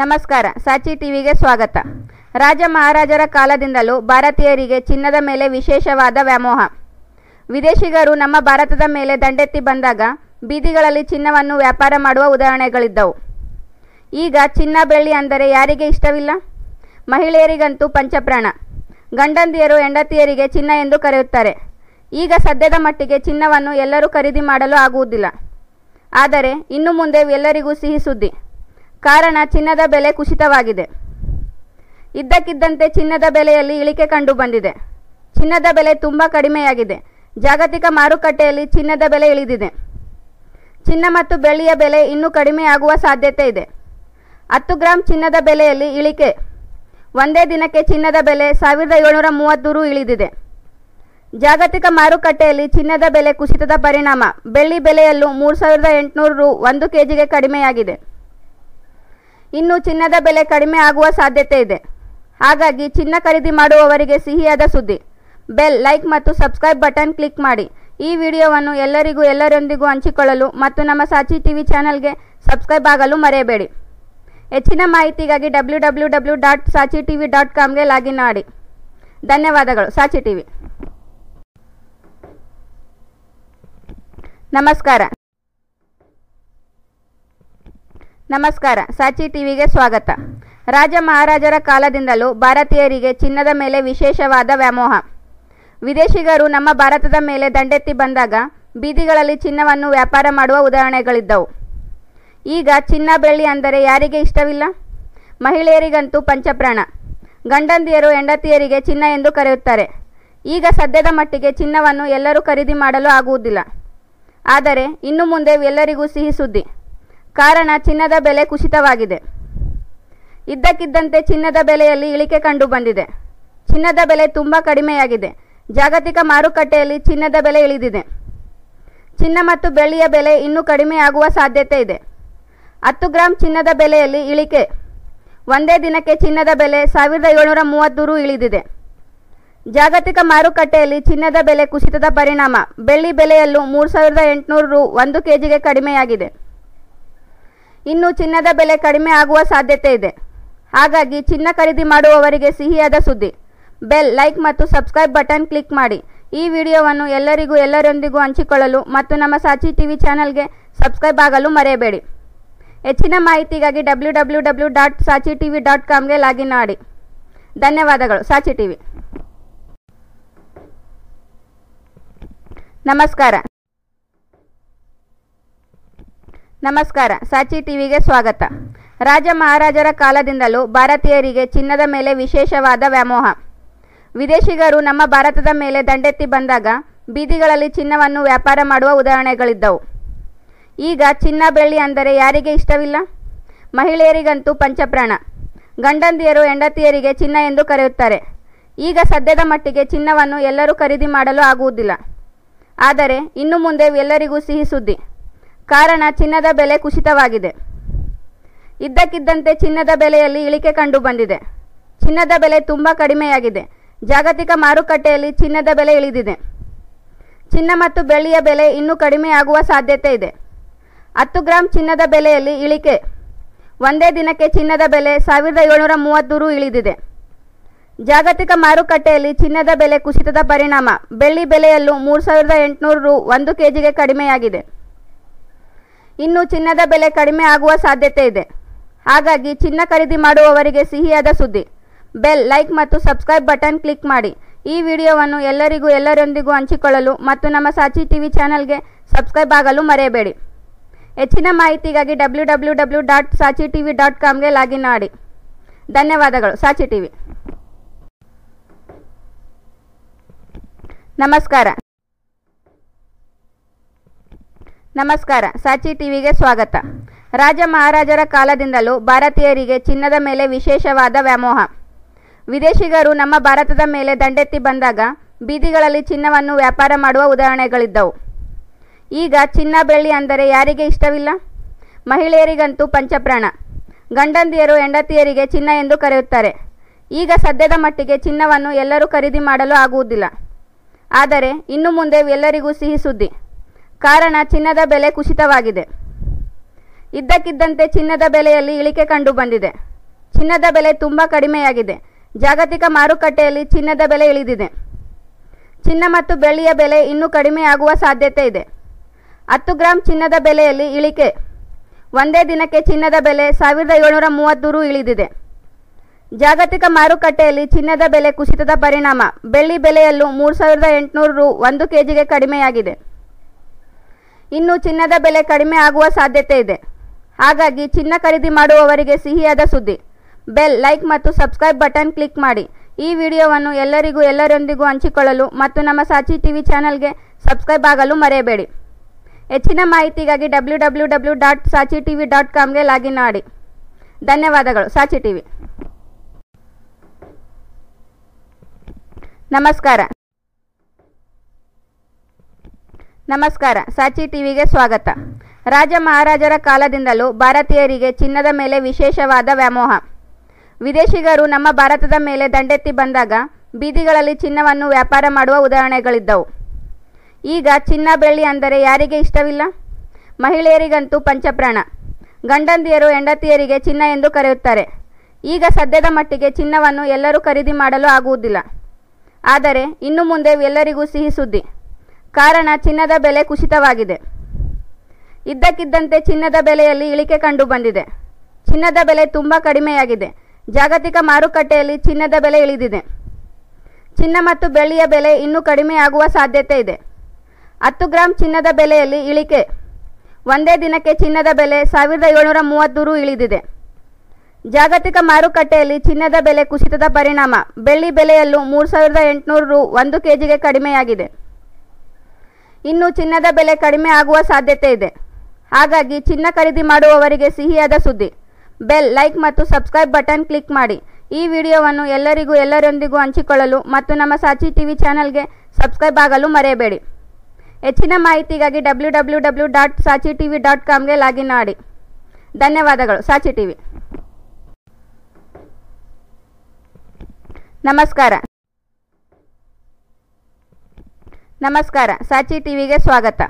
ನಮಸ್ಕಾರ, ಸಾಚಿ ಟಿವಿಗೆ ಸ್ವಾಗತ. ರಾಜ ಮಹಾರಾಜರ ಕಾಲದಿಂದಲೂ ಭಾರತೀಯರಿಗೆ ಚಿನ್ನದ ಮೇಲೆ ವಿಶೇಷವಾದ ವ್ಯಾಮೋಹ. ವಿದೇಶಿಗರು ನಮ್ಮ ಭಾರತದ ಮೇಲೆ ದಂಡೆತ್ತಿ ಬಂದಾಗ ಬೀದಿಗಳಲ್ಲಿ ಚಿನ್ನವನ್ನು ವ್ಯಾಪಾರ ಮಾಡುವ ಉದಾಹರಣೆಗಳಿದ್ದವು. ಈಗ ಚಿನ್ನ ಬೆಳ್ಳಿ ಅಂದರೆ ಯಾರಿಗೆ ಇಷ್ಟವಿಲ್ಲ? ಮಹಿಳೆಯರಿಗಂತೂ ಪಂಚಪ್ರಾಣ. ಗಂಡಂದಿಯರು ಹೆಂಡತಿಯರಿಗೆ ಚಿನ್ನ ಎಂದು ಕರೆಯುತ್ತಾರೆ. ಈಗ ಸದ್ಯದ ಮಟ್ಟಿಗೆ ಚಿನ್ನವನ್ನು ಎಲ್ಲರೂ ಖರೀದಿ ಮಾಡಲು ಆಗುವುದಿಲ್ಲ. ಆದರೆ ಇನ್ನು ಮುಂದೆ ಎಲ್ಲರಿಗೂ ಸಿಹಿ ಸುದ್ದಿ. ಕಾರಣ ಚಿನ್ನದ ಬೆಲೆ ಕುಸಿತವಾಗಿದೆ. ಇದ್ದಕ್ಕಿದ್ದಂತೆ ಚಿನ್ನದ ಬೆಲೆಯಲ್ಲಿ ಇಳಿಕೆ ಕಂಡು ಬಂದಿದೆ. ಚಿನ್ನದ ಬೆಲೆ ತುಂಬ ಕಡಿಮೆಯಾಗಿದೆ. ಜಾಗತಿಕ ಮಾರುಕಟ್ಟೆಯಲ್ಲಿ ಚಿನ್ನದ ಬೆಲೆ ಇಳಿದಿದೆ. ಚಿನ್ನ ಮತ್ತು ಬೆಳ್ಳಿಯ ಬೆಲೆ ಇನ್ನೂ ಕಡಿಮೆಯಾಗುವ ಸಾಧ್ಯತೆ ಇದೆ. ಹತ್ತು ಗ್ರಾಂ ಚಿನ್ನದ ಬೆಲೆಯಲ್ಲಿ ಇಳಿಕೆ. ಒಂದೇ ದಿನಕ್ಕೆ ಚಿನ್ನದ ಬೆಲೆ ಸಾವಿರದ ಏಳ್ನೂರ ಮೂವತ್ತು ಇಳಿದಿದೆ. ಜಾಗತಿಕ ಮಾರುಕಟ್ಟೆಯಲ್ಲಿ ಚಿನ್ನದ ಬೆಲೆ ಕುಸಿತದ ಪರಿಣಾಮ. ಬೆಳ್ಳಿ ಬೆಲೆಯಲ್ಲೂ ಮೂರು ಸಾವಿರದ ಎಂಟುನೂರು ರು ಒಂದು ಕೆಜಿಗೆ ಕಡಿಮೆಯಾಗಿದೆ. ಇನ್ನು ಚಿನ್ನದ ಬೆಲೆ ಕಡಿಮೆ ಆಗುವ ಸಾಧ್ಯತೆ ಇದೆ. ಹಾಗಾಗಿ ಚಿನ್ನ ಖರೀದಿ ಮಾಡುವವರಿಗೆ ಸಿಹಿಯಾದ ಸುದ್ದಿ. ಬೆಲ್, ಲೈಕ್ ಮತ್ತು ಸಬ್ಸ್ಕ್ರೈಬ್ ಬಟನ್ ಕ್ಲಿಕ್ ಮಾಡಿ. ಈ ವಿಡಿಯೋವನ್ನು ಎಲ್ಲರಿಗೂ ಎಲ್ಲರೊಂದಿಗೂ ಹಂಚಿಕೊಳ್ಳಲು ಮತ್ತು ನಮ್ಮ ಸಾಚಿ ಟಿವಿ ಚಾನಲ್ಗೆ ಸಬ್ಸ್ಕ್ರೈಬ್ ಆಗಲು ಮರೆಯಬೇಡಿ. ಹೆಚ್ಚಿನ ಮಾಹಿತಿಗಾಗಿ W W W dot Saachi TV dot ಕಾಮ್ಗೆ login ಮಾಡಿ. ಧನ್ಯವಾದಗಳು. ಸಾಚಿ ಟಿವಿ. ನಮಸ್ಕಾರ. ನಮಸ್ಕಾರ, ಸಾಚಿ ಟಿವಿಗೆ ಸ್ವಾಗತ. ರಾಜ ಮಹಾರಾಜರ ಕಾಲದಿಂದಲೂ ಭಾರತೀಯರಿಗೆ ಚಿನ್ನದ ಮೇಲೆ ವಿಶೇಷವಾದ ವ್ಯಾಮೋಹ. ವಿದೇಶಿಗರು ನಮ್ಮ ಭಾರತದ ಮೇಲೆ ದಂಡೆತ್ತಿ ಬಂದಾಗ ಬೀದಿಗಳಲ್ಲಿ ಚಿನ್ನವನ್ನು ವ್ಯಾಪಾರ ಮಾಡುವ ಉದಾಹರಣೆಗಳಿದ್ದವು. ಈಗ ಚಿನ್ನ ಬೆಳ್ಳಿ ಅಂದರೆ ಯಾರಿಗೆ ಇಷ್ಟವಿಲ್ಲ? ಮಹಿಳೆಯರಿಗಂತೂ ಪಂಚಪ್ರಾಣ. ಗಂಡಂದಿಯರು ಹೆಂಡತಿಯರಿಗೆ ಚಿನ್ನ ಎಂದು ಕರೆಯುತ್ತಾರೆ. ಈಗ ಸದ್ಯದ ಮಟ್ಟಿಗೆ ಚಿನ್ನವನ್ನು ಎಲ್ಲರೂ ಖರೀದಿ ಮಾಡಲು ಆಗುವುದಿಲ್ಲ. ಆದರೆ ಇನ್ನು ಮುಂದೆ ಎಲ್ಲರಿಗೂ ಸಿಹಿ ಸುದ್ದಿ. ಕಾರಣ ಚಿನ್ನದ ಬೆಲೆ ಕುಸಿತವಾಗಿದೆ. ಇದ್ದಕ್ಕಿದ್ದಂತೆ ಚಿನ್ನದ ಬೆಲೆಯಲ್ಲಿ ಇಳಿಕೆ ಕಂಡು ಬಂದಿದೆ. ಚಿನ್ನದ ಬೆಲೆ ತುಂಬ ಕಡಿಮೆಯಾಗಿದೆ. ಜಾಗತಿಕ ಮಾರುಕಟ್ಟೆಯಲ್ಲಿ ಚಿನ್ನದ ಬೆಲೆ ಇಳಿದಿದೆ. ಚಿನ್ನ ಮತ್ತು ಬೆಳ್ಳಿಯ ಬೆಲೆ ಇನ್ನೂ ಕಡಿಮೆಯಾಗುವ ಸಾಧ್ಯತೆ ಇದೆ. ಹತ್ತು ಗ್ರಾಂ ಚಿನ್ನದ ಬೆಲೆಯಲ್ಲಿ ಇಳಿಕೆ. ಒಂದೇ ದಿನಕ್ಕೆ ಚಿನ್ನದ ಬೆಲೆ ಸಾವಿರದ ಏಳ್ನೂರ ಮೂವತ್ತು ರು ಇಳಿದಿದೆ. ಜಾಗತಿಕ ಮಾರುಕಟ್ಟೆಯಲ್ಲಿ ಚಿನ್ನದ ಬೆಲೆ ಕುಸಿತದ ಪರಿಣಾಮ. ಬೆಳ್ಳಿ ಬೆಲೆಯಲ್ಲೂ ಮೂರು ಸಾವಿರದ ಎಂಟುನೂರು ರು ಒಂದು ಕೆಜಿಗೆ ಕಡಿಮೆಯಾಗಿದೆ. ಇನ್ನು ಚಿನ್ನದ ಬೆಲೆ ಕಡಿಮೆ ಆಗುವ ಸಾಧ್ಯತೆ ಇದೆ. ಹಾಗಾಗಿ ಚಿನ್ನ ಖರೀದಿ ಮಾಡುವವರಿಗೆ ಸಿಹಿಯಾದ ಸುದ್ದಿ. ಬೆಲ್, ಲೈಕ್ ಮತ್ತು ಸಬ್ಸ್ಕ್ರೈಬ್ ಬಟನ್ ಕ್ಲಿಕ್ ಮಾಡಿ. ಈ ವಿಡಿಯೋವನ್ನು ಎಲ್ಲರಿಗೂ ಎಲ್ಲರೊಂದಿಗೂ ಹಂಚಿಕೊಳ್ಳಲು ಮತ್ತು ನಮ್ಮ ಸಾಚಿ ಟಿವಿ ಚಾನಲ್ಗೆ ಸಬ್ಸ್ಕ್ರೈಬ್ ಆಗಲು ಮರೆಯಬೇಡಿ. ಹೆಚ್ಚಿನ ಮಾಹಿತಿಗಾಗಿ W W W dot Saachi TV dot ಕಾಮ್ಗೆ login ಮಾಡಿ. ಧನ್ಯವಾದಗಳು. ಸಾಚಿ ಟಿವಿ. ನಮಸ್ಕಾರ. ನಮಸ್ಕಾರ, ಸಾಚಿ ಟಿವಿಗೆ ಸ್ವಾಗತ. ರಾಜ ಮಹಾರಾಜರ ಕಾಲದಿಂದಲೂ ಭಾರತೀಯರಿಗೆ ಚಿನ್ನದ ಮೇಲೆ ವಿಶೇಷವಾದ ವ್ಯಾಮೋಹ. ವಿದೇಶಿಗರು ನಮ್ಮ ಭಾರತದ ಮೇಲೆ ದಂಡೆತ್ತಿ ಬಂದಾಗ ಬೀದಿಗಳಲ್ಲಿ ಚಿನ್ನವನ್ನು ವ್ಯಾಪಾರ ಮಾಡುವ ಉದಾಹರಣೆಗಳಿದ್ದವು. ಈಗ ಚಿನ್ನ ಬೆಳ್ಳಿ ಅಂದರೆ ಯಾರಿಗೆ ಇಷ್ಟವಿಲ್ಲ? ಮಹಿಳೆಯರಿಗಂತೂ ಪಂಚಪ್ರಾಣ. ಗಂಡಂದಿಯರು ಹೆಂಡತಿಯರಿಗೆ ಚಿನ್ನ ಎಂದು ಕರೆಯುತ್ತಾರೆ. ಈಗ ಸದ್ಯದ ಮಟ್ಟಿಗೆ ಚಿನ್ನವನ್ನು ಎಲ್ಲರೂ ಖರೀದಿ ಮಾಡಲು ಆಗುವುದಿಲ್ಲ. ಆದರೆ ಇನ್ನು ಮುಂದೆ ಎಲ್ಲರಿಗೂ ಸಿಹಿ ಸುದ್ದಿ. ಕಾರಣ ಚಿನ್ನದ ಬೆಲೆ ಕುಸಿತವಾಗಿದೆ. ಇದ್ದಕ್ಕಿದ್ದಂತೆ ಚಿನ್ನದ ಬೆಲೆಯಲ್ಲಿ ಇಳಿಕೆ ಕಂಡು ಬಂದಿದೆ. ಚಿನ್ನದ ಬೆಲೆ ತುಂಬ ಕಡಿಮೆಯಾಗಿದೆ. ಜಾಗತಿಕ ಮಾರುಕಟ್ಟೆಯಲ್ಲಿ ಚಿನ್ನದ ಬೆಲೆ ಇಳಿದಿದೆ. ಚಿನ್ನ ಮತ್ತು ಬೆಳ್ಳಿಯ ಬೆಲೆ ಇನ್ನೂ ಕಡಿಮೆಯಾಗುವ ಸಾಧ್ಯತೆ ಇದೆ. ಹತ್ತು ಗ್ರಾಂ ಚಿನ್ನದ ಬೆಲೆಯಲ್ಲಿ ಇಳಿಕೆ. ಒಂದೇ ದಿನಕ್ಕೆ ಚಿನ್ನದ ಬೆಲೆ ಸಾವಿರದ ಏಳ್ನೂರ ಮೂವತ್ತು ಇಳಿದಿದೆ. ಜಾಗತಿಕ ಮಾರುಕಟ್ಟೆಯಲ್ಲಿ ಚಿನ್ನದ ಬೆಲೆ ಕುಸಿತದ ಪರಿಣಾಮ. ಬೆಳ್ಳಿ ಬೆಲೆಯಲ್ಲೂ ಮೂರು ಸಾವಿರದ ಎಂಟುನೂರು ರು ಒಂದು ಕೆಜಿಗೆ ಕಡಿಮೆಯಾಗಿದೆ. ಇನ್ನು ಚಿನ್ನದ ಬೆಲೆ ಕಡಿಮೆ ಆಗುವ ಸಾಧ್ಯತೆ ಇದೆ. ಹಾಗಾಗಿ ಚಿನ್ನ ಖರೀದಿ ಮಾಡುವವರಿಗೆ ಸಿಹಿಯಾದ ಸುದ್ದಿ. ಬೆಲ್, ಲೈಕ್ ಮತ್ತು ಸಬ್ಸ್ಕ್ರೈಬ್ ಬಟನ್ ಕ್ಲಿಕ್ ಮಾಡಿ. ಈ ವಿಡಿಯೋವನ್ನು ಎಲ್ಲರಿಗೂ ಎಲ್ಲರೊಂದಿಗೂ ಹಂಚಿಕೊಳ್ಳಲು ಮತ್ತು ನಮ್ಮ ಸಾಚಿ ಟಿವಿ ಚಾನಲ್ಗೆ ಸಬ್ಸ್ಕ್ರೈಬ್ ಆಗಲು ಮರೆಯಬೇಡಿ. ಹೆಚ್ಚಿನ ಮಾಹಿತಿಗಾಗಿ W W W dot Saachi TV dot ಕಾಮ್ಗೆ login ಮಾಡಿ. ಧನ್ಯವಾದಗಳು. ಸಾಚಿ ಟಿವಿ. ನಮಸ್ಕಾರ. ನಮಸ್ಕಾರ, ಸಾಚಿ ಟಿವಿಗೆ ಸ್ವಾಗತ. ರಾಜ ಮಹಾರಾಜರ ಕಾಲದಿಂದಲೂ ಭಾರತೀಯರಿಗೆ ಚಿನ್ನದ ಮೇಲೆ ವಿಶೇಷವಾದ ವ್ಯಾಮೋಹ. ವಿದೇಶಿಗರು ನಮ್ಮ ಭಾರತದ ಮೇಲೆ ದಂಡೆತ್ತಿ ಬಂದಾಗ ಬೀದಿಗಳಲ್ಲಿ ಚಿನ್ನವನ್ನು ವ್ಯಾಪಾರ ಮಾಡುವ ಉದಾಹರಣೆಗಳಿದ್ದವು. ಈಗ ಚಿನ್ನ ಬೆಳ್ಳಿ ಅಂದರೆ ಯಾರಿಗೆ ಇಷ್ಟವಿಲ್ಲ? ಮಹಿಳೆಯರಿಗಂತೂ ಪಂಚಪ್ರಾಣ. ಗಂಡಂದಿಯರು ಹೆಂಡತಿಯರಿಗೆ ಚಿನ್ನ ಎಂದು ಕರೆಯುತ್ತಾರೆ. ಈಗ ಸದ್ಯದ ಮಟ್ಟಿಗೆ ಚಿನ್ನವನ್ನು ಎಲ್ಲರೂ ಖರೀದಿ ಮಾಡಲು ಆಗುವುದಿಲ್ಲ. ಆದರೆ ಇನ್ನು ಮುಂದೆ ಎಲ್ಲರಿಗೂ ಸಿಹಿ ಸುದ್ದಿ. ಕಾರಣ ಚಿನ್ನದ ಬೆಲೆ ಕುಸಿತವಾಗಿದೆ. ಇದ್ದಕ್ಕಿದ್ದಂತೆ ಚಿನ್ನದ ಬೆಲೆಯಲ್ಲಿ ಇಳಿಕೆ ಕಂಡು ಬಂದಿದೆ. ಚಿನ್ನದ ಬೆಲೆ ತುಂಬ ಕಡಿಮೆಯಾಗಿದೆ. ಜಾಗತಿಕ ಮಾರುಕಟ್ಟೆಯಲ್ಲಿ ಚಿನ್ನದ ಬೆಲೆ ಇಳಿದಿದೆ. ಚಿನ್ನ ಮತ್ತು ಬೆಳ್ಳಿಯ ಬೆಲೆ ಇನ್ನೂ ಕಡಿಮೆಯಾಗುವ ಸಾಧ್ಯತೆ ಇದೆ. ಹತ್ತು ಗ್ರಾಂ ಚಿನ್ನದ ಬೆಲೆಯಲ್ಲಿ ಇಳಿಕೆ. ಒಂದೇ ದಿನಕ್ಕೆ ಚಿನ್ನದ ಬೆಲೆ ಸಾವಿರದ ಏಳ್ನೂರ ಮೂವತ್ತು ಇಳಿದಿದೆ. ಜಾಗತಿಕ ಮಾರುಕಟ್ಟೆಯಲ್ಲಿ ಚಿನ್ನದ ಬೆಲೆ ಕುಸಿತದ ಪರಿಣಾಮ. ಬೆಳ್ಳಿ ಬೆಲೆಯಲ್ಲೂ ಮೂರು ಸಾವಿರದ ಎಂಟುನೂರು ರು ಒಂದು ಕೆಜಿಗೆ ಕಡಿಮೆಯಾಗಿದೆ. ಇನ್ನು ಚಿನ್ನದ ಬೆಲೆ ಕಡಿಮೆ ಆಗುವ ಸಾಧ್ಯತೆ ಇದೆ. ಹಾಗಾಗಿ ಚಿನ್ನ ಖರೀದಿ ಮಾಡುವವರಿಗೆ ಸಿಹಿಯಾದ ಸುದ್ದಿ. ಬೆಲ್, ಲೈಕ್ ಮತ್ತು ಸಬ್ಸ್ಕ್ರೈಬ್ ಬಟನ್ ಕ್ಲಿಕ್ ಮಾಡಿ. ಈ ವಿಡಿಯೋವನ್ನು ಎಲ್ಲರಿಗೂ ಎಲ್ಲರೊಂದಿಗೂ ಹಂಚಿಕೊಳ್ಳಲು ಮತ್ತು ನಮ್ಮ ಸಾಚಿ ಟಿವಿ ಚಾನಲ್ಗೆ ಸಬ್ಸ್ಕ್ರೈಬ್ ಆಗಲು ಮರೆಯಬೇಡಿ. ಹೆಚ್ಚಿನ ಮಾಹಿತಿಗಾಗಿ W W W dot Saachi TV dot ಕಾಮ್ಗೆ login ಮಾಡಿ. ಧನ್ಯವಾದಗಳು, ಸಾಚಿ ಟಿವಿ. ನಮಸ್ಕಾರ. ನಮಸ್ಕಾರ, ಸಾಚಿ ಟಿವಿಗೆ ಸ್ವಾಗತ. ರಾಜ ಮಹಾರಾಜರ ಕಾಲದಿಂದಲೂ ಭಾರತೀಯರಿಗೆ ಚಿನ್ನದ ಮೇಲೆ ವಿಶೇಷವಾದ ವ್ಯಾಮೋಹ. ವಿದೇಶಿಗರು ನಮ್ಮ ಭಾರತದ ಮೇಲೆ ದಂಡೆತ್ತಿ ಬಂದಾಗ ಬೀದಿಗಳಲ್ಲಿ ಚಿನ್ನವನ್ನು ವ್ಯಾಪಾರ ಮಾಡುವ ಉದಾಹರಣೆಗಳಿದ್ದವು. ಈಗ ಚಿನ್ನ ಬೆಳ್ಳಿ ಅಂದರೆ ಯಾರಿಗೆ ಇಷ್ಟವಿಲ್ಲ? ಮಹಿಳೆಯರಿಗಂತೂ ಪಂಚಪ್ರಾಣ. ಗಂಡಂದಿಯರು ಹೆಂಡತಿಯರಿಗೆ ಚಿನ್ನ ಎಂದು ಕರೆಯುತ್ತಾರೆ. ಈಗ ಸದ್ಯದ ಮಟ್ಟಿಗೆ ಚಿನ್ನವನ್ನು ಎಲ್ಲರೂ ಖರೀದಿ ಮಾಡಲು ಆಗುವುದಿಲ್ಲ. ಆದರೆ ಇನ್ನು ಮುಂದೆ ಎಲ್ಲರಿಗೂ ಸಿಹಿ ಸುದ್ದಿ. ಕಾರಣ ಚಿನ್ನದ ಬೆಲೆ ಕುಸಿತವಾಗಿದೆ. ಇದ್ದಕ್ಕಿದ್ದಂತೆ ಚಿನ್ನದ ಬೆಲೆಯಲ್ಲಿ ಇಳಿಕೆ ಕಂಡು ಬಂದಿದೆ. ಚಿನ್ನದ ಬೆಲೆ ತುಂಬ ಕಡಿಮೆಯಾಗಿದೆ. ಜಾಗತಿಕ ಮಾರುಕಟ್ಟೆಯಲ್ಲಿ ಚಿನ್ನದ ಬೆಲೆ ಇಳಿದಿದೆ. ಚಿನ್ನ ಮತ್ತು ಬೆಳ್ಳಿಯ ಬೆಲೆ ಇನ್ನೂ ಕಡಿಮೆಯಾಗುವ ಸಾಧ್ಯತೆ ಇದೆ. ಹತ್ತು ಗ್ರಾಂ ಚಿನ್ನದ ಬೆಲೆಯಲ್ಲಿ ಇಳಿಕೆ. ಒಂದೇ ದಿನಕ್ಕೆ ಚಿನ್ನದ ಬೆಲೆ ಸಾವಿರದ ಏಳ್ನೂರ ಮೂವತ್ತು ರು ಇಳಿದಿದೆ. ಜಾಗತಿಕ ಮಾರುಕಟ್ಟೆಯಲ್ಲಿ ಚಿನ್ನದ ಬೆಲೆ ಕುಸಿತದ ಪರಿಣಾಮ. ಬೆಳ್ಳಿ ಬೆಲೆಯಲ್ಲೂ ಮೂರು ಸಾವಿರದ ಎಂಟುನೂರು ರು ಒಂದು ಕೆಜಿಗೆ ಕಡಿಮೆಯಾಗಿದೆ. ಇನ್ನು ಚಿನ್ನದ ಬೆಲೆ ಕಡಿಮೆ ಆಗುವ ಸಾಧ್ಯತೆ ಇದೆ. ಹಾಗಾಗಿ ಚಿನ್ನ ಖರೀದಿ ಮಾಡುವವರಿಗೆ ಸಿಹಿಯಾದ ಸುದ್ದಿ. ಬೆಲ್, ಲೈಕ್ ಮತ್ತು ಸಬ್ಸ್ಕ್ರೈಬ್ ಬಟನ್ ಕ್ಲಿಕ್ ಮಾಡಿ. ಈ ವಿಡಿಯೋವನ್ನು ಎಲ್ಲರಿಗೂ ಎಲ್ಲರೊಂದಿಗೂ ಹಂಚಿಕೊಳ್ಳಲು ಮತ್ತು ನಮ್ಮ ಸಾಚಿ ಟಿವಿ ಚಾನಲ್ಗೆ ಸಬ್ಸ್ಕ್ರೈಬ್ ಆಗಲು ಮರೆಯಬೇಡಿ. ಹೆಚ್ಚಿನ ಮಾಹಿತಿಗಾಗಿ W W W dot Saachi TV dot ಕಾಮ್ಗೆ login ಮಾಡಿ. ಧನ್ಯವಾದಗಳು, ಸಾಚಿ ಟಿವಿ. ನಮಸ್ಕಾರ. ನಮಸ್ಕಾರ, ಸಾಚಿ ಟಿವಿಗೆ ಸ್ವಾಗತ.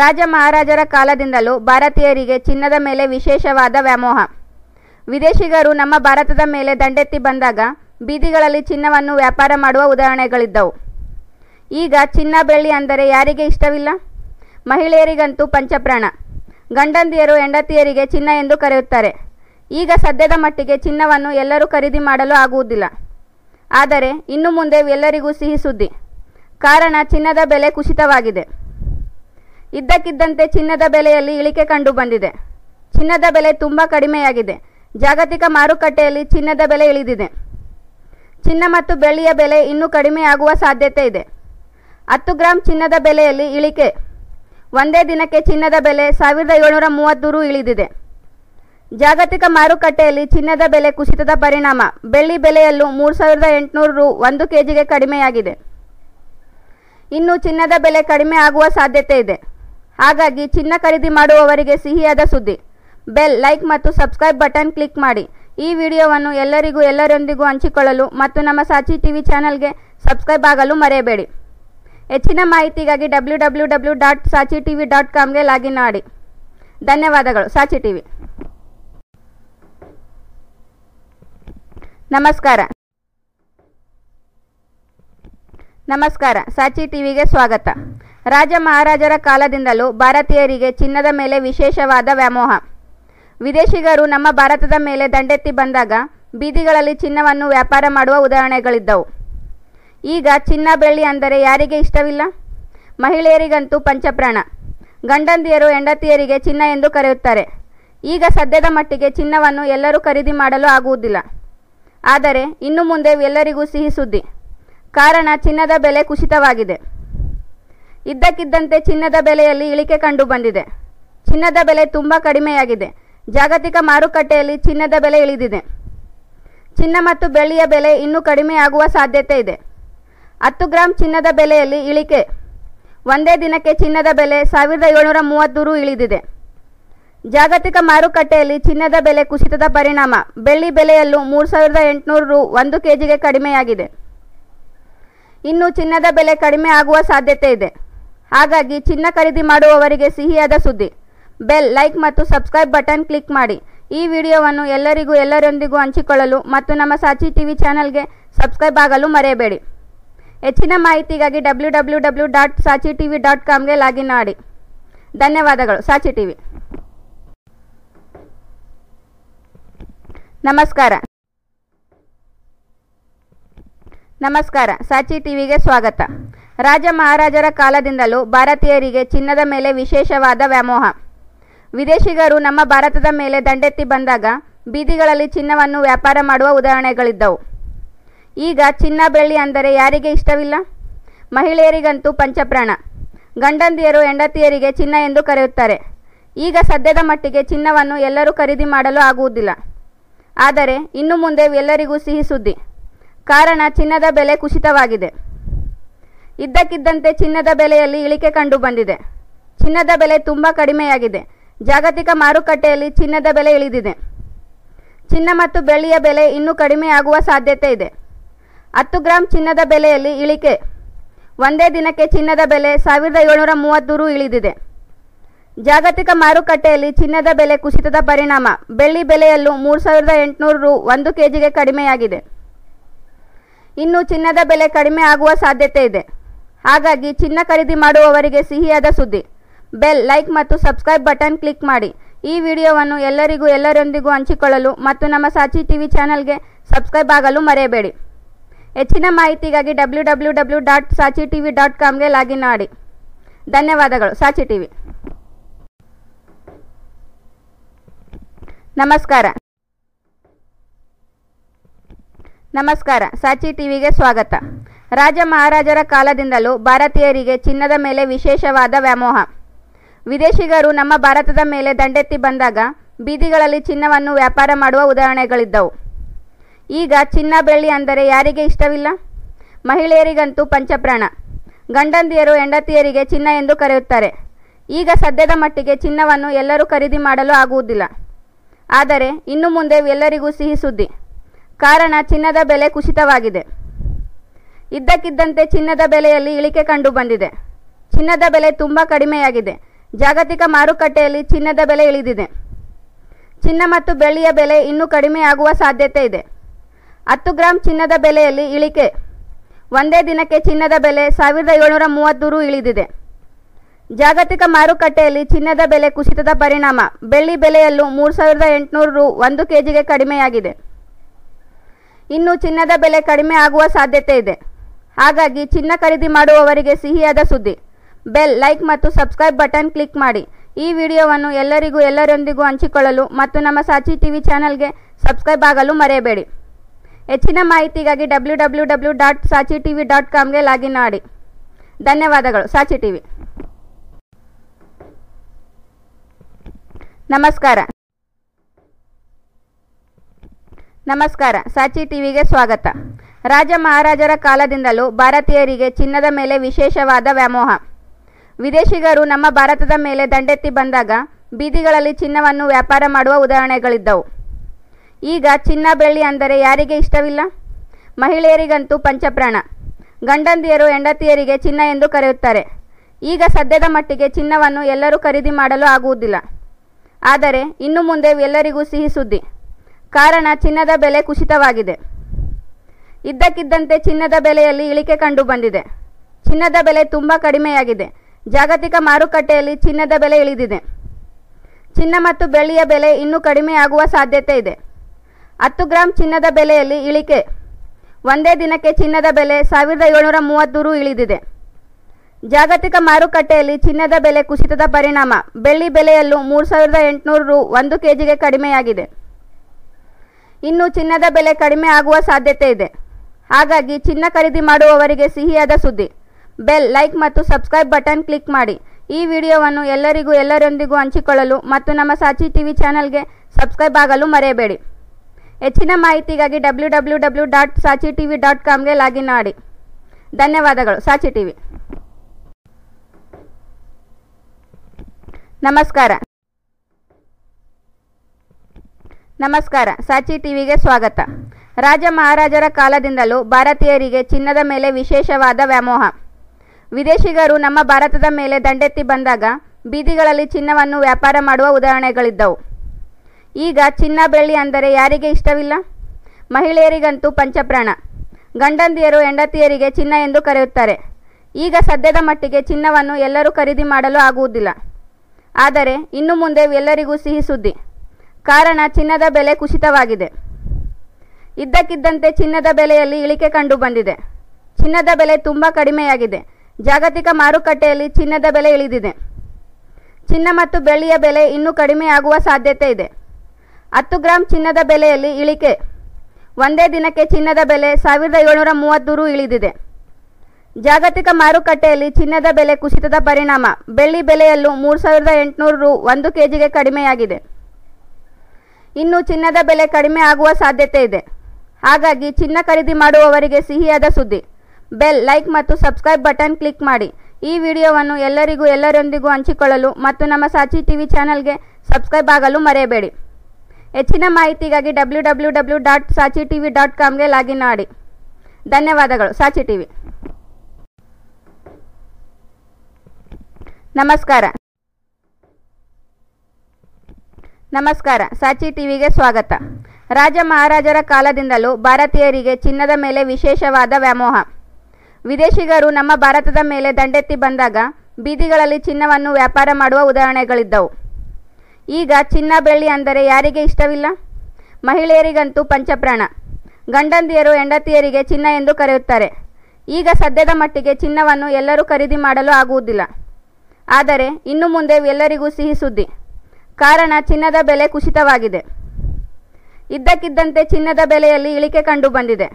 ರಾಜ ಮಹಾರಾಜರ ಕಾಲದಿಂದಲೂ ಭಾರತೀಯರಿಗೆ ಚಿನ್ನದ ಮೇಲೆ ವಿಶೇಷವಾದ ವ್ಯಾಮೋಹ. ವಿದೇಶಿಗರು ನಮ್ಮ ಭಾರತದ ಮೇಲೆ ದಂಡೆತ್ತಿ ಬಂದಾಗ ಬೀದಿಗಳಲ್ಲಿ ಚಿನ್ನವನ್ನು ವ್ಯಾಪಾರ ಮಾಡುವ ಉದಾಹರಣೆಗಳಿದ್ದವು. ಈಗ ಚಿನ್ನ ಬೆಳ್ಳಿ ಅಂದರೆ ಯಾರಿಗೆ ಇಷ್ಟವಿಲ್ಲ? ಮಹಿಳೆಯರಿಗಂತೂ ಪಂಚಪ್ರಾಣ. ಗಂಡಂದಿಯರು ಹೆಂಡತಿಯರಿಗೆ ಚಿನ್ನ ಎಂದು ಕರೆಯುತ್ತಾರೆ. ಈಗ ಸದ್ಯದ ಮಟ್ಟಿಗೆ ಚಿನ್ನವನ್ನು ಎಲ್ಲರೂ ಖರೀದಿ ಮಾಡಲು ಆಗುವುದಿಲ್ಲ. ಆದರೆ ಇನ್ನು ಮುಂದೆ ಎಲ್ಲರಿಗೂ ಸಿಹಿ ಸುದ್ದಿ. ಕಾರಣ ಚಿನ್ನದ ಬೆಲೆ ಕುಸಿತವಾಗಿದೆ. ಇದ್ದಕ್ಕಿದ್ದಂತೆ ಚಿನ್ನದ ಬೆಲೆಯಲ್ಲಿ ಇಳಿಕೆ ಕಂಡು ಬಂದಿದೆ ಚಿನ್ನದ ಬೆಲೆ ತುಂಬ ಕಡಿಮೆಯಾಗಿದೆ. ಜಾಗತಿಕ ಮಾರುಕಟ್ಟೆಯಲ್ಲಿ ಚಿನ್ನದ ಬೆಲೆ ಇಳಿದಿದೆ. ಚಿನ್ನ ಮತ್ತು ಬೆಳ್ಳಿಯ ಬೆಲೆ ಇನ್ನೂ ಕಡಿಮೆಯಾಗುವ ಸಾಧ್ಯತೆ ಇದೆ. ಹತ್ತು ಗ್ರಾಂ ಚಿನ್ನದ ಬೆಲೆಯಲ್ಲಿ ಇಳಿಕೆ. ಒಂದೇ ದಿನಕ್ಕೆ ಚಿನ್ನದ ಬೆಲೆ ಸಾವಿರದ ಏಳ್ನೂರ ಮೂವತ್ತು ರು ಇಳಿದಿದೆ. ಜಾಗತಿಕ ಮಾರುಕಟ್ಟೆಯಲ್ಲಿ ಚಿನ್ನದ ಬೆಲೆ ಕುಸಿತದ ಪರಿಣಾಮ. ಬೆಳ್ಳಿ ಬೆಲೆಯಲ್ಲೂ ಮೂರು ಸಾವಿರದ ಎಂಟುನೂರು ರು ಒಂದು ಕೆಜಿಗೆ ಕಡಿಮೆಯಾಗಿದೆ. ಇನ್ನು ಚಿನ್ನದ ಬೆಲೆ ಕಡಿಮೆ ಆಗುವ ಸಾಧ್ಯತೆ ಇದೆ. ಹಾಗಾಗಿ ಚಿನ್ನ ಖರೀದಿ ಮಾಡುವವರಿಗೆ ಸಿಹಿಯಾದ ಸುದ್ದಿ. ಬೆಲ್, ಲೈಕ್ ಮತ್ತು ಸಬ್ಸ್ಕ್ರೈಬ್ ಬಟನ್ ಕ್ಲಿಕ್ ಮಾಡಿ. ಈ ವಿಡಿಯೋವನ್ನು ಎಲ್ಲರಿಗೂ ಎಲ್ಲರೊಂದಿಗೂ ಹಂಚಿಕೊಳ್ಳಲು ಮತ್ತು ನಮ್ಮ ಸಾಚಿ ಟಿವಿ ಚಾನಲ್ಗೆ ಸಬ್ಸ್ಕ್ರೈಬ್ ಆಗಲು ಮರೆಯಬೇಡಿ. ಹೆಚ್ಚಿನ ಮಾಹಿತಿಗಾಗಿ W W W dot Saachi TV dot ಕಾಮ್ಗೆ login ಮಾಡಿ. ಧನ್ಯವಾದಗಳು. ಸಾಚಿ ಟಿವಿ. ನಮಸ್ಕಾರ. ನಮಸ್ಕಾರ, ಸಾಚಿ ಟಿವಿಗೆ ಸ್ವಾಗತ. ರಾಜ ಮಹಾರಾಜರ ಕಾಲದಿಂದಲೂ ಭಾರತೀಯರಿಗೆ ಚಿನ್ನದ ಮೇಲೆ ವಿಶೇಷವಾದ ವ್ಯಾಮೋಹ. ವಿದೇಶಿಗರು ನಮ್ಮ ಭಾರತದ ಮೇಲೆ ದಂಡೆತ್ತಿ ಬಂದಾಗ ಬೀದಿಗಳಲ್ಲಿ ಚಿನ್ನವನ್ನು ವ್ಯಾಪಾರ ಮಾಡುವ ಉದಾಹರಣೆಗಳಿದ್ದವು. ಈಗ ಚಿನ್ನ ಬೆಳ್ಳಿ ಅಂದರೆ ಯಾರಿಗೆ ಇಷ್ಟವಿಲ್ಲ? ಮಹಿಳೆಯರಿಗಂತೂ ಪಂಚಪ್ರಾಣ. ಗಂಡಂದಿಯರು ಹೆಂಡತಿಯರಿಗೆ ಚಿನ್ನ ಎಂದು ಕರೆಯುತ್ತಾರೆ. ಈಗ ಸದ್ಯದ ಮಟ್ಟಿಗೆ ಚಿನ್ನವನ್ನು ಎಲ್ಲರೂ ಖರೀದಿ ಮಾಡಲು ಆಗುವುದಿಲ್ಲ. ಆದರೆ ಇನ್ನು ಮುಂದೆ ಎಲ್ಲರಿಗೂ ಸಿಹಿ ಸುದ್ದಿ. ಕಾರಣ ಚಿನ್ನದ ಬೆಲೆ ಕುಸಿತವಾಗಿದೆ. ಇದ್ದಕ್ಕಿದ್ದಂತೆ ಚಿನ್ನದ ಬೆಲೆಯಲ್ಲಿ ಇಳಿಕೆ ಕಂಡು ಬಂದಿದೆ. ಚಿನ್ನದ ಬೆಲೆ ತುಂಬ ಕಡಿಮೆಯಾಗಿದೆ. ಜಾಗತಿಕ ಮಾರುಕಟ್ಟೆಯಲ್ಲಿ ಚಿನ್ನದ ಬೆಲೆ ಇಳಿದಿದೆ. ಚಿನ್ನ ಮತ್ತು ಬೆಳ್ಳಿಯ ಬೆಲೆ ಇನ್ನೂ ಕಡಿಮೆಯಾಗುವ ಸಾಧ್ಯತೆ ಇದೆ. ಹತ್ತು ಗ್ರಾಂ ಚಿನ್ನದ ಬೆಲೆಯಲ್ಲಿ ಇಳಿಕೆ. ಒಂದೇ ದಿನಕ್ಕೆ ಚಿನ್ನದ ಬೆಲೆ ಸಾವಿರದ ಏಳ್ನೂರ ಮೂವತ್ತು ಇಳಿದಿದೆ. ಜಾಗತಿಕ ಮಾರುಕಟ್ಟೆಯಲ್ಲಿ ಚಿನ್ನದ ಬೆಲೆ ಕುಸಿತದ ಪರಿಣಾಮ. ಬೆಳ್ಳಿ ಬೆಲೆಯಲ್ಲೂ ಮೂರು ಸಾವಿರದ ಎಂಟುನೂರು ರು ಒಂದು ಕೆಜಿಗೆ ಕಡಿಮೆಯಾಗಿದೆ. ಇನ್ನು ಚಿನ್ನದ ಬೆಲೆ ಕಡಿಮೆ ಆಗುವ ಸಾಧ್ಯತೆ ಇದೆ. ಹಾಗಾಗಿ ಚಿನ್ನ ಖರೀದಿ ಮಾಡುವವರಿಗೆ ಸಿಹಿಯಾದ ಸುದ್ದಿ. ಬೆಲ್, ಲೈಕ್ ಮತ್ತು ಸಬ್ಸ್ಕ್ರೈಬ್ ಬಟನ್ ಕ್ಲಿಕ್ ಮಾಡಿ. ಈ ವಿಡಿಯೋವನ್ನು ಎಲ್ಲರಿಗೂ ಎಲ್ಲರೊಂದಿಗೂ ಹಂಚಿಕೊಳ್ಳಲು ಮತ್ತು ನಮ್ಮ ಸಾಚಿ ಟಿವಿ ಚಾನಲ್ಗೆ ಸಬ್ಸ್ಕ್ರೈಬ್ ಆಗಲು ಮರೆಯಬೇಡಿ. ಹೆಚ್ಚಿನ ಮಾಹಿತಿಗಾಗಿ W W W dot Saachi TV dot ಕಾಮ್ಗೆ login ಮಾಡಿ. ಧನ್ಯವಾದಗಳು. ಸಾಚಿ ಟಿವಿ. ನಮಸ್ಕಾರ. ನಮಸ್ಕಾರ, ಸಾಚಿ ಟಿವಿಗೆ ಸ್ವಾಗತ. ರಾಜ ಮಹಾರಾಜರ ಕಾಲದಿಂದಲೂ ಭಾರತೀಯರಿಗೆ ಚಿನ್ನದ ಮೇಲೆ ವಿಶೇಷವಾದ ವ್ಯಾಮೋಹ. ವಿದೇಶಿಗರು ನಮ್ಮ ಭಾರತದ ಮೇಲೆ ದಂಡೆತ್ತಿ ಬಂದಾಗ ಬೀದಿಗಳಲ್ಲಿ ಚಿನ್ನವನ್ನು ವ್ಯಾಪಾರ ಮಾಡುವ ಉದಾಹರಣೆಗಳಿದ್ದವು. ಈಗ ಚಿನ್ನ ಬೆಳ್ಳಿ ಅಂದರೆ ಯಾರಿಗೆ ಇಷ್ಟವಿಲ್ಲ? ಮಹಿಳೆಯರಿಗಂತೂ ಪಂಚಪ್ರಾಣ. ಗಂಡಂದಿಯರು ಹೆಂಡತಿಯರಿಗೆ ಚಿನ್ನ ಎಂದು ಕರೆಯುತ್ತಾರೆ. ಈಗ ಸದ್ಯದ ಮಟ್ಟಿಗೆ ಚಿನ್ನವನ್ನು ಎಲ್ಲರೂ ಖರೀದಿ ಮಾಡಲು ಆಗುವುದಿಲ್ಲ. ಆದರೆ ಇನ್ನು ಮುಂದೆ ಎಲ್ಲರಿಗೂ ಸಿಹಿ ಸುದ್ದಿ. ಕಾರಣ ಚಿನ್ನದ ಬೆಲೆ ಕುಸಿತವಾಗಿದೆ. ಇದ್ದಕ್ಕಿದ್ದಂತೆ ಚಿನ್ನದ ಬೆಲೆಯಲ್ಲಿ ಇಳಿಕೆ ಕಂಡು ಬಂದಿದೆ. ಚಿನ್ನದ ಬೆಲೆ ತುಂಬ ಕಡಿಮೆಯಾಗಿದೆ. ಜಾಗತಿಕ ಮಾರುಕಟ್ಟೆಯಲ್ಲಿ ಚಿನ್ನದ ಬೆಲೆ ಇಳಿದಿದೆ. ಚಿನ್ನ ಮತ್ತು ಬೆಳ್ಳಿಯ ಬೆಲೆ ಇನ್ನೂ ಕಡಿಮೆಯಾಗುವ ಸಾಧ್ಯತೆ ಇದೆ. ಹತ್ತು ಗ್ರಾಂ ಚಿನ್ನದ ಬೆಲೆಯಲ್ಲಿ ಇಳಿಕೆ. ಒಂದೇ ದಿನಕ್ಕೆ ಚಿನ್ನದ ಬೆಲೆ ಸಾವಿರದ ಏಳ್ನೂರ ಮೂವತ್ತು ಇಳಿದಿದೆ. ಜಾಗತಿಕ ಮಾರುಕಟ್ಟೆಯಲ್ಲಿ ಚಿನ್ನದ ಬೆಲೆ ಕುಸಿತದ ಪರಿಣಾಮ. ಬೆಳ್ಳಿ ಬೆಲೆಯಲ್ಲೂ ಮೂರು ಸಾವಿರದ ಎಂಟುನೂರು ರು ಒಂದು ಕೆಜಿಗೆ ಕಡಿಮೆಯಾಗಿದೆ. ಇನ್ನು ಚಿನ್ನದ ಬೆಲೆ ಕಡಿಮೆ ಆಗುವ ಸಾಧ್ಯತೆ ಇದೆ. ಹಾಗಾಗಿ ಚಿನ್ನ ಖರೀದಿ ಮಾಡುವವರಿಗೆ ಸಿಹಿಯಾದ ಸುದ್ದಿ. ಬೆಲ್, ಲೈಕ್ ಮತ್ತು ಸಬ್ಸ್ಕ್ರೈಬ್ ಬಟನ್ ಕ್ಲಿಕ್ ಮಾಡಿ. ಈ ವಿಡಿಯೋವನ್ನು ಎಲ್ಲರಿಗೂ ಎಲ್ಲರೊಂದಿಗೂ ಹಂಚಿಕೊಳ್ಳಲು ಮತ್ತು ನಮ್ಮ ಸಾಚಿ ಟಿವಿ ಚಾನಲ್ಗೆ ಸಬ್ಸ್ಕ್ರೈಬ್ ಆಗಲು ಮರೆಯಬೇಡಿ. ಹೆಚ್ಚಿನ ಮಾಹಿತಿಗಾಗಿ W W W dot Saachi TV dot ಕಾಮ್ಗೆ login ಮಾಡಿ. ಧನ್ಯವಾದಗಳು, ಸಾಚಿ ಟಿವಿ. ನಮಸ್ಕಾರ. ನಮಸ್ಕಾರ, ಸಾಚಿ ಟಿವಿಗೆ ಸ್ವಾಗತ. ರಾಜ ಮಹಾರಾಜರ ಕಾಲದಿಂದಲೂ ಭಾರತೀಯರಿಗೆ ಚಿನ್ನದ ಮೇಲೆ ವಿಶೇಷವಾದ ವ್ಯಾಮೋಹ. ವಿದೇಶಿಗರು ನಮ್ಮ ಭಾರತದ ಮೇಲೆ ದಂಡೆತ್ತಿ ಬಂದಾಗ ಬೀದಿಗಳಲ್ಲಿ ಚಿನ್ನವನ್ನು ವ್ಯಾಪಾರ ಮಾಡುವ ಉದಾಹರಣೆಗಳಿದ್ದವು. ಈಗ ಚಿನ್ನ ಬೆಳ್ಳಿ ಅಂದರೆ ಯಾರಿಗೆ ಇಷ್ಟವಿಲ್ಲ? ಮಹಿಳೆಯರಿಗಂತೂ ಪಂಚಪ್ರಾಣ. ಗಂಡಂದಿಯರು ಹೆಂಡತಿಯರಿಗೆ ಚಿನ್ನ ಎಂದು ಕರೆಯುತ್ತಾರೆ. ಈಗ ಸದ್ಯದ ಮಟ್ಟಿಗೆ ಚಿನ್ನವನ್ನು ಎಲ್ಲರೂ ಖರೀದಿ ಮಾಡಲು ಆಗುವುದಿಲ್ಲ. ಆದರೆ ಇನ್ನು ಮುಂದೆ ಎಲ್ಲರಿಗೂ ಸಿಹಿ ಸುದ್ದಿ. ಕಾರಣ ಚಿನ್ನದ ಬೆಲೆ ಕುಸಿತವಾಗಿದೆ. ಇದ್ದಕ್ಕಿದ್ದಂತೆ ಚಿನ್ನದ ಬೆಲೆಯಲ್ಲಿ ಇಳಿಕೆ ಕಂಡು ಬಂದಿದೆ. ಚಿನ್ನದ ಬೆಲೆ ತುಂಬ ಕಡಿಮೆಯಾಗಿದೆ. ಜಾಗತಿಕ ಮಾರುಕಟ್ಟೆಯಲ್ಲಿ ಚಿನ್ನದ ಬೆಲೆ ಇಳಿದಿದೆ. ಚಿನ್ನ ಮತ್ತು ಬೆಳ್ಳಿಯ ಬೆಲೆ ಇನ್ನೂ ಕಡಿಮೆಯಾಗುವ ಸಾಧ್ಯತೆ ಇದೆ. ಹತ್ತು ಗ್ರಾಂ ಚಿನ್ನದ ಬೆಲೆಯಲ್ಲಿ ಇಳಿಕೆ. ಒಂದೇ ದಿನಕ್ಕೆ ಚಿನ್ನದ ಬೆಲೆ ಸಾವಿರದ ಏಳ್ನೂರ ಮೂವತ್ತು ರು ಇಳಿದಿದೆ. ಜಾಗತಿಕ ಮಾರುಕಟ್ಟೆಯಲ್ಲಿ ಚಿನ್ನದ ಬೆಲೆ ಕುಸಿತದ ಪರಿಣಾಮ. ಬೆಳ್ಳಿ ಬೆಲೆಯಲ್ಲೂ ಮೂರು ಸಾವಿರದ ಎಂಟುನೂರು ರು ಒಂದು ಕೆಜಿಗೆ ಕಡಿಮೆಯಾಗಿದೆ. ಇನ್ನು ಚಿನ್ನದ ಬೆಲೆ ಕಡಿಮೆ ಆಗುವ ಸಾಧ್ಯತೆ ಇದೆ. ಹಾಗಾಗಿ ಚಿನ್ನ ಖರೀದಿ ಮಾಡುವವರಿಗೆ ಸಿಹಿಯಾದ ಸುದ್ದಿ. ಬೆಲ್, ಲೈಕ್ ಮತ್ತು ಸಬ್ಸ್ಕ್ರೈಬ್ ಬಟನ್ ಕ್ಲಿಕ್ ಮಾಡಿ. ಈ ವಿಡಿಯೋವನ್ನು ಎಲ್ಲರಿಗೂ ಎಲ್ಲರೊಂದಿಗೂ ಹಂಚಿಕೊಳ್ಳಲು ಮತ್ತು ನಮ್ಮ ಸಾಚಿ ಟಿವಿ ಚಾನಲ್ಗೆ ಸಬ್ಸ್ಕ್ರೈಬ್ ಆಗಲು ಮರೆಯಬೇಡಿ. ಹೆಚ್ಚಿನ ಮಾಹಿತಿಗಾಗಿ W W W dot Saachi TV dot ಕಾಮ್ಗೆ login ಮಾಡಿ. ಧನ್ಯವಾದಗಳು. ಸಾಚಿ ಟಿವಿ. ನಮಸ್ಕಾರ. ನಮಸ್ಕಾರ, ಸಾಚಿ ಟಿವಿಗೆ ಸ್ವಾಗತ. ರಾಜ ಮಹಾರಾಜರ ಕಾಲದಿಂದಲೂ ಭಾರತೀಯರಿಗೆ ಚಿನ್ನದ ಮೇಲೆ ವಿಶೇಷವಾದ ವ್ಯಾಮೋಹ. ವಿದೇಶಿಗರು ನಮ್ಮ ಭಾರತದ ಮೇಲೆ ದಂಡೆತ್ತಿ ಬಂದಾಗ ಬೀದಿಗಳಲ್ಲಿ ಚಿನ್ನವನ್ನು ವ್ಯಾಪಾರ ಮಾಡುವ ಉದಾಹರಣೆಗಳಿದ್ದವು. ಈಗ ಚಿನ್ನ ಬೆಳ್ಳಿ ಅಂದರೆ ಯಾರಿಗೆ ಇಷ್ಟವಿಲ್ಲ? ಮಹಿಳೆಯರಿಗಂತೂ ಪಂಚಪ್ರಾಣ. ಗಂಡಂದಿಯರು ಹೆಂಡತಿಯರಿಗೆ ಚಿನ್ನ ಎಂದು ಕರೆಯುತ್ತಾರೆ. ಈಗ ಸದ್ಯದ ಮಟ್ಟಿಗೆ ಚಿನ್ನವನ್ನು ಎಲ್ಲರೂ ಖರೀದಿ ಮಾಡಲು ಆಗುವುದಿಲ್ಲ. ಆದರೆ ಇನ್ನು ಮುಂದೆ ಎಲ್ಲರಿಗೂ ಸಿಹಿ ಸುದ್ದಿ. ಕಾರಣ ಚಿನ್ನದ ಬೆಲೆ ಕುಸಿತವಾಗಿದೆ. ಇದ್ದಕ್ಕಿದ್ದಂತೆ ಚಿನ್ನದ ಬೆಲೆಯಲ್ಲಿ ಇಳಿಕೆ ಕಂಡು ಬಂದಿದೆ. ಚಿನ್ನದ ಬೆಲೆ ತುಂಬ ಕಡಿಮೆಯಾಗಿದೆ. ಜಾಗತಿಕ ಮಾರುಕಟ್ಟೆಯಲ್ಲಿ ಚಿನ್ನದ ಬೆಲೆ ಇಳಿದಿದೆ. ಚಿನ್ನ ಮತ್ತು ಬೆಳ್ಳಿಯ ಬೆಲೆ ಇನ್ನೂ ಕಡಿಮೆಯಾಗುವ ಸಾಧ್ಯತೆ ಇದೆ. ಹತ್ತು ಗ್ರಾಂ ಚಿನ್ನದ ಬೆಲೆಯಲ್ಲಿ ಇಳಿಕೆ. ಒಂದೇ ದಿನಕ್ಕೆ ಚಿನ್ನದ ಬೆಲೆ ಸಾವಿರದ ಏಳ್ನೂರ ಮೂವತ್ತು ಇಳಿದಿದೆ. ಜಾಗತಿಕ ಮಾರುಕಟ್ಟೆಯಲ್ಲಿ ಚಿನ್ನದ ಬೆಲೆ ಕುಸಿತದ ಪರಿಣಾಮ. ಬೆಳ್ಳಿ ಬೆಲೆಯಲ್ಲೂ ಮೂರು ಸಾವಿರದ ಎಂಟುನೂರು ರು ಒಂದು ಕೆಜಿಗೆ ಕಡಿಮೆಯಾಗಿದೆ. ಇನ್ನು ಚಿನ್ನದ ಬೆಲೆ ಕಡಿಮೆ ಆಗುವ ಸಾಧ್ಯತೆ ಇದೆ. ಹಾಗಾಗಿ ಚಿನ್ನ ಖರೀದಿ ಮಾಡುವವರಿಗೆ ಸಿಹಿಯಾದ ಸುದ್ದಿ. ಬೆಲ್, ಲೈಕ್ ಮತ್ತು ಸಬ್ಸ್ಕ್ರೈಬ್ ಬಟನ್ ಕ್ಲಿಕ್ ಮಾಡಿ. ಈ ವಿಡಿಯೋವನ್ನು ಎಲ್ಲರಿಗೂ ಎಲ್ಲರೊಂದಿಗೂ ಹಂಚಿಕೊಳ್ಳಲು ಮತ್ತು ನಮ್ಮ ಸಾಚಿ ಟಿವಿ ಚಾನಲ್ಗೆ ಸಬ್ಸ್ಕ್ರೈಬ್ ಆಗಲು ಮರೆಯಬೇಡಿ. ಹೆಚ್ಚಿನ ಮಾಹಿತಿಗಾಗಿ W W W dot Saachi TV dot ಕಾಮ್ಗೆ login ಮಾಡಿ. ಧನ್ಯವಾದಗಳು. ಸಾಚಿ ಟಿವಿ. ನಮಸ್ಕಾರ. ನಮಸ್ಕಾರ, ಸಾಚಿ ಟಿವಿಗೆ ಸ್ವಾಗತ. ರಾಜ ಮಹಾರಾಜರ ಕಾಲದಿಂದಲೂ ಭಾರತೀಯರಿಗೆ ಚಿನ್ನದ ಮೇಲೆ ವಿಶೇಷವಾದ ವ್ಯಾಮೋಹ. ವಿದೇಶಿಗರು ನಮ್ಮ ಭಾರತದ ಮೇಲೆ ದಂಡೆತ್ತಿ ಬಂದಾಗ ಬೀದಿಗಳಲ್ಲಿ ಚಿನ್ನವನ್ನು ವ್ಯಾಪಾರ ಮಾಡುವ ಉದಾಹರಣೆಗಳಿದ್ದವು. ಈಗ ಚಿನ್ನ ಬೆಳ್ಳಿ ಅಂದರೆ ಯಾರಿಗೆ ಇಷ್ಟವಿಲ್ಲ? ಮಹಿಳೆಯರಿಗಂತೂ ಪಂಚಪ್ರಾಣ. ಗಂಡಂದಿಯರು ಹೆಂಡತಿಯರಿಗೆ ಚಿನ್ನ ಎಂದು ಕರೆಯುತ್ತಾರೆ. ಈಗ ಸದ್ಯದ ಮಟ್ಟಿಗೆ ಚಿನ್ನವನ್ನು ಎಲ್ಲರೂ ಖರೀದಿ ಮಾಡಲು ಆಗುವುದಿಲ್ಲ. ಆದರೆ ಇನ್ನು ಮುಂದೆ ಎಲ್ಲರಿಗೂ ಸಿಹಿ ಸುದ್ದಿ. ಕಾರಣ ಚಿನ್ನದ ಬೆಲೆ ಕುಸಿತವಾಗಿದೆ. ಇದ್ದಕ್ಕಿದ್ದಂತೆ ಚಿನ್ನದ ಬೆಲೆಯಲ್ಲಿ ಇಳಿಕೆ ಕಂಡು ಬಂದಿದೆ. ಚಿನ್ನದ ಬೆಲೆ ತುಂಬ ಕಡಿಮೆಯಾಗಿದೆ. ಜಾಗತಿಕ ಮಾರುಕಟ್ಟೆಯಲ್ಲಿ ಚಿನ್ನದ ಬೆಲೆ ಇಳಿದಿದೆ. ಚಿನ್ನ ಮತ್ತು ಬೆಳ್ಳಿಯ ಬೆಲೆ ಇನ್ನೂ ಕಡಿಮೆಯಾಗುವ ಸಾಧ್ಯತೆ ಇದೆ. ಹತ್ತು ಗ್ರಾಂ ಚಿನ್ನದ ಬೆಲೆಯಲ್ಲಿ ಇಳಿಕೆ. ಒಂದೇ ದಿನಕ್ಕೆ ಚಿನ್ನದ ಬೆಲೆ ಸಾವಿರದ ಏಳ್ನೂರ ಮೂವತ್ತು ಇಳಿದಿದೆ. ಜಾಗತಿಕ ಮಾರುಕಟ್ಟೆಯಲ್ಲಿ ಚಿನ್ನದ ಬೆಲೆ ಕುಸಿತದ ಪರಿಣಾಮ. ಬೆಳ್ಳಿ ಬೆಲೆಯಲ್ಲೂ ಮೂರು ಸಾವಿರದ ಎಂಟುನೂರು ರು ಒಂದು ಕೆಜಿಗೆ ಕಡಿಮೆಯಾಗಿದೆ. ಇನ್ನು ಚಿನ್ನದ ಬೆಲೆ ಕಡಿಮೆ ಆಗುವ ಸಾಧ್ಯತೆ ಇದೆ. ಹಾಗಾಗಿ ಚಿನ್ನ ಖರೀದಿ ಮಾಡುವವರಿಗೆ ಸಿಹಿಯಾದ ಸುದ್ದಿ. ಬೆಲ್, ಲೈಕ್ ಮತ್ತು ಸಬ್ಸ್ಕ್ರೈಬ್ ಬಟನ್ ಕ್ಲಿಕ್ ಮಾಡಿ. ಈ ವಿಡಿಯೋವನ್ನು ಎಲ್ಲರಿಗೂ ಎಲ್ಲರೊಂದಿಗೂ ಹಂಚಿಕೊಳ್ಳಲು ಮತ್ತು ನಮ್ಮ ಸಾಚಿ ಟಿವಿ ಚಾನಲ್ಗೆ ಸಬ್ಸ್ಕ್ರೈಬ್ ಆಗಲು ಮರೆಯಬೇಡಿ. ಹೆಚ್ಚಿನ ಮಾಹಿತಿಗಾಗಿ W W W dot Saachi TV dot ಕಾಮ್ಗೆ login ಮಾಡಿ. ಧನ್ಯವಾದಗಳು, ಸಾಚಿ ಟಿವಿ. ನಮಸ್ಕಾರ. ನಮಸ್ಕಾರ, ಸಾಚಿ ಟಿವಿಗೆ ಸ್ವಾಗತ. ರಾಜ ಮಹಾರಾಜರ ಕಾಲದಿಂದಲೂ ಭಾರತೀಯರಿಗೆ ಚಿನ್ನದ ಮೇಲೆ ವಿಶೇಷವಾದ ವ್ಯಾಮೋಹ. ವಿದೇಶಿಗರು ನಮ್ಮ ಭಾರತದ ಮೇಲೆ ದಂಡೆತ್ತಿ ಬಂದಾಗ ಬೀದಿಗಳಲ್ಲಿ ಚಿನ್ನವನ್ನು ವ್ಯಾಪಾರ ಮಾಡುವ ಉದಾಹರಣೆಗಳಿದ್ದವು. ಈಗ ಚಿನ್ನ ಬೆಳ್ಳಿ ಅಂದರೆ ಯಾರಿಗೆ ಇಷ್ಟವಿಲ್ಲ? ಮಹಿಳೆಯರಿಗಂತೂ ಪಂಚಪ್ರಾಣ. ಗಂಡಂದಿಯರು ಹೆಂಡತಿಯರಿಗೆ ಚಿನ್ನ ಎಂದು ಕರೆಯುತ್ತಾರೆ. ಈಗ ಸದ್ಯದ ಮಟ್ಟಿಗೆ ಚಿನ್ನವನ್ನು ಎಲ್ಲರೂ ಖರೀದಿ ಮಾಡಲು ಆಗುವುದಿಲ್ಲ. ಆದರೆ ಇನ್ನು ಮುಂದೆ ಎಲ್ಲರಿಗೂ ಸಿಹಿ ಸುದ್ದಿ. ಕಾರಣ ಚಿನ್ನದ ಬೆಲೆ ಕುಸಿತವಾಗಿದೆ. ಇದ್ದಕ್ಕಿದ್ದಂತೆ ಚಿನ್ನದ ಬೆಲೆಯಲ್ಲಿ ಇಳಿಕೆ ಕಂಡು ಬಂದಿದೆ.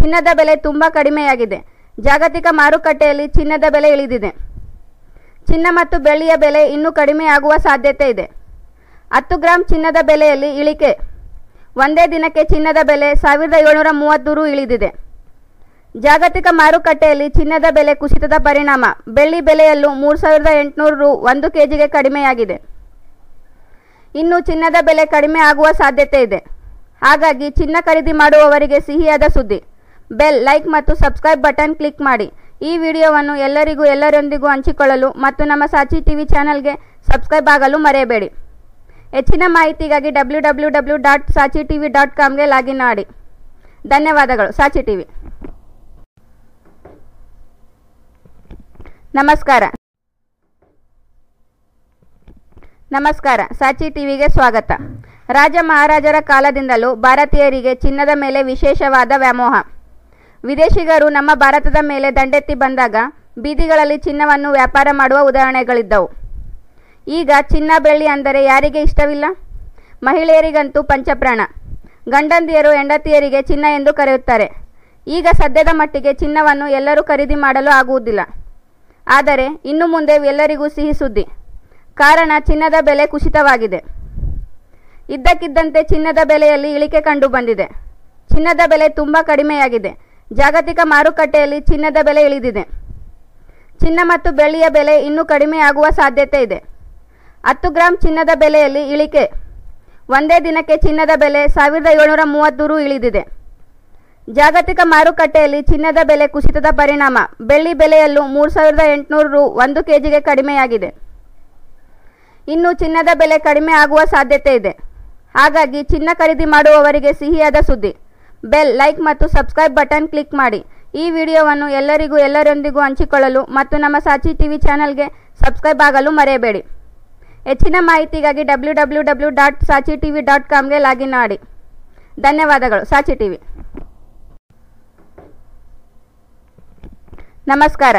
ಚಿನ್ನದ ಬೆಲೆ ತುಂಬ ಕಡಿಮೆಯಾಗಿದೆ. ಜಾಗತಿಕ ಮಾರುಕಟ್ಟೆಯಲ್ಲಿ ಚಿನ್ನದ ಬೆಲೆ ಇಳಿದಿದೆ. ಚಿನ್ನ ಮತ್ತು ಬೆಳ್ಳಿಯ ಬೆಲೆ ಇನ್ನೂ ಕಡಿಮೆಯಾಗುವ ಸಾಧ್ಯತೆ ಇದೆ. ಹತ್ತು ಗ್ರಾಂ ಚಿನ್ನದ ಬೆಲೆಯಲ್ಲಿ ಇಳಿಕೆ. ಒಂದೇ ದಿನಕ್ಕೆ ಚಿನ್ನದ ಬೆಲೆ ಸಾವಿರದ ಏಳ್ನೂರ ಮೂವತ್ತು ರು ಇಳಿದಿದೆ. ಜಾಗತಿಕ ಮಾರುಕಟ್ಟೆಯಲ್ಲಿ ಚಿನ್ನದ ಬೆಲೆ ಕುಸಿತದ ಪರಿಣಾಮ. ಬೆಳ್ಳಿ ಬೆಲೆಯಲ್ಲೂ ಮೂರು ಸಾವಿರದ ಎಂಟುನೂರು ರು ಒಂದು ಕೆಜಿಗೆ ಕಡಿಮೆಯಾಗಿದೆ. ಇನ್ನು ಚಿನ್ನದ ಬೆಲೆ ಕಡಿಮೆ ಆಗುವ ಸಾಧ್ಯತೆ ಇದೆ. ಹಾಗಾಗಿ ಚಿನ್ನ ಖರೀದಿ ಮಾಡುವವರಿಗೆ ಸಿಹಿಯಾದ ಸುದ್ದಿ. ಬೆಲ್, ಲೈಕ್ ಮತ್ತು ಸಬ್ಸ್ಕ್ರೈಬ್ ಬಟನ್ ಕ್ಲಿಕ್ ಮಾಡಿ. ಈ ವಿಡಿಯೋವನ್ನು ಎಲ್ಲರಿಗೂ ಎಲ್ಲರೊಂದಿಗೂ ಹಂಚಿಕೊಳ್ಳಲು ಮತ್ತು ನಮ್ಮ ಸಾಚಿ ಟಿವಿ ಚಾನಲ್ಗೆ ಸಬ್ಸ್ಕ್ರೈಬ್ ಆಗಲು ಮರೆಯಬೇಡಿ. ಹೆಚ್ಚಿನ ಮಾಹಿತಿಗಾಗಿ W W W dot Saachi TV dot ಕಾಮ್ಗೆ login ಮಾಡಿ. ಧನ್ಯವಾದಗಳು, ಸಾಚಿ ಟಿವಿ. ನಮಸ್ಕಾರ. ನಮಸ್ಕಾರ, ಸಾಚಿ ಟಿವಿಗೆ ಸ್ವಾಗತ. ರಾಜ ಮಹಾರಾಜರ ಕಾಲದಿಂದಲೂ ಭಾರತೀಯರಿಗೆ ಚಿನ್ನದ ಮೇಲೆ ವಿಶೇಷವಾದ ವ್ಯಾಮೋಹ. ವಿದೇಶಿಗರು ನಮ್ಮ ಭಾರತದ ಮೇಲೆ ದಂಡೆತ್ತಿ ಬಂದಾಗ ಬೀದಿಗಳಲ್ಲಿ ಚಿನ್ನವನ್ನು ವ್ಯಾಪಾರ ಮಾಡುವ ಉದಾಹರಣೆಗಳಿದ್ದವು. ಈಗ ಚಿನ್ನ ಬೆಳ್ಳಿ ಅಂದರೆ ಯಾರಿಗೆ ಇಷ್ಟವಿಲ್ಲ? ಮಹಿಳೆಯರಿಗಂತೂ ಪಂಚಪ್ರಾಣ. ಗಂಡಂದಿಯರು ಹೆಂಡತಿಯರಿಗೆ ಚಿನ್ನ ಎಂದು ಕರೆಯುತ್ತಾರೆ. ಈಗ ಸದ್ಯದ ಮಟ್ಟಿಗೆ ಚಿನ್ನವನ್ನು ಎಲ್ಲರೂ ಖರೀದಿ ಮಾಡಲು ಆಗುವುದಿಲ್ಲ. ಆದರೆ ಇನ್ನು ಮುಂದೆ ಎಲ್ಲರಿಗೂ ಸಿಹಿ ಸುದ್ದಿ. ಕಾರಣ ಚಿನ್ನದ ಬೆಲೆ ಕುಸಿತವಾಗಿದೆ. ಇದ್ದಕ್ಕಿದ್ದಂತೆ ಚಿನ್ನದ ಬೆಲೆಯಲ್ಲಿ ಇಳಿಕೆ ಕಂಡು ಬಂದಿದೆ ಚಿನ್ನದ ಬೆಲೆ ತುಂಬ ಕಡಿಮೆಯಾಗಿದೆ. ಜಾಗತಿಕ ಮಾರುಕಟ್ಟೆಯಲ್ಲಿ ಚಿನ್ನದ ಬೆಲೆ ಇಳಿದಿದೆ. ಚಿನ್ನ ಮತ್ತು ಬೆಳ್ಳಿಯ ಬೆಲೆ ಇನ್ನೂ ಕಡಿಮೆಯಾಗುವ ಸಾಧ್ಯತೆ ಇದೆ. ಹತ್ತು ಗ್ರಾಂ ಚಿನ್ನದ ಬೆಲೆಯಲ್ಲಿ ಇಳಿಕೆ. ಒಂದೇ ದಿನಕ್ಕೆ ಚಿನ್ನದ ಬೆಲೆ ಸಾವಿರದ ಏಳ್ನೂರ ಮೂವತ್ತು ರು ಇಳಿದಿದೆ. ಜಾಗತಿಕ ಮಾರುಕಟ್ಟೆಯಲ್ಲಿ ಚಿನ್ನದ ಬೆಲೆ ಕುಸಿತದ ಪರಿಣಾಮ. ಬೆಳ್ಳಿ ಬೆಲೆಯಲ್ಲೂ ಮೂರು ಸಾವಿರದ ಎಂಟುನೂರು ರು ಒಂದು ಕೆಜಿಗೆ ಕಡಿಮೆಯಾಗಿದೆ. ಇನ್ನು ಚಿನ್ನದ ಬೆಲೆ ಕಡಿಮೆ ಆಗುವ ಸಾಧ್ಯತೆ ಇದೆ. ಹಾಗಾಗಿ ಚಿನ್ನ ಖರೀದಿ ಮಾಡುವವರಿಗೆ ಸಿಹಿಯಾದ ಸುದ್ದಿ. ಬೆಲ್, ಲೈಕ್ ಮತ್ತು ಸಬ್ಸ್ಕ್ರೈಬ್ ಬಟನ್ ಕ್ಲಿಕ್ ಮಾಡಿ. ಈ ವಿಡಿಯೋವನ್ನು ಎಲ್ಲರಿಗೂ ಎಲ್ಲರೊಂದಿಗೂ ಹಂಚಿಕೊಳ್ಳಲು ಮತ್ತು ನಮ್ಮ ಸಾಚಿ ಟಿವಿ ಚಾನಲ್ಗೆ ಸಬ್ಸ್ಕ್ರೈಬ್ ಆಗಲು ಮರೆಯಬೇಡಿ. ಹೆಚ್ಚಿನ ಮಾಹಿತಿಗಾಗಿ W W W dot Saachi TV dot ಕಾಮ್ಗೆ login ಮಾಡಿ. ಧನ್ಯವಾದಗಳು. ಸಾಚಿ ಟಿವಿ. ನಮಸ್ಕಾರ.